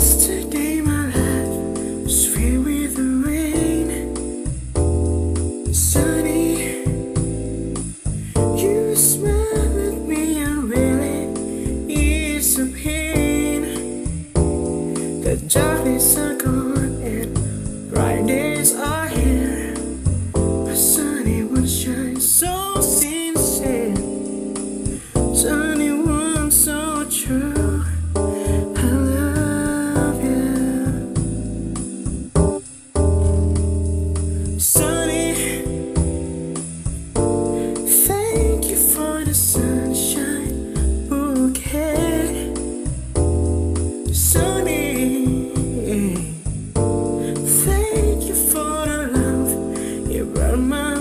Yesterday my life was filled with the rain. Sunny. You smiled at me and really eased the pain. The dark days are gone and bright days are here. My sunny will shine so Grandma.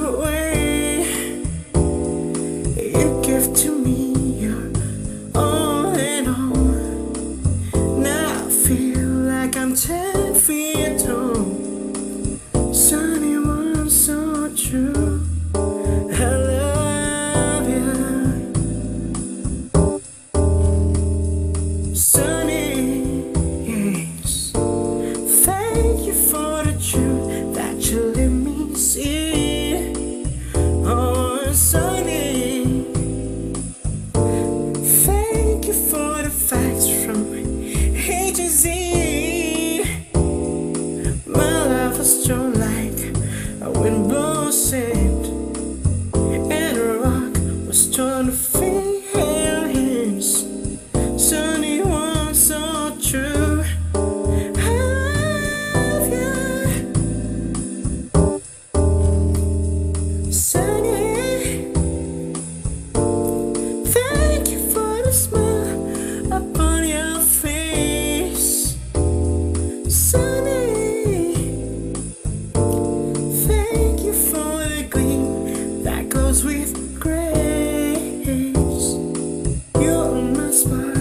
sea sunny. Thank you for the facts from A to Z. My your life. smile.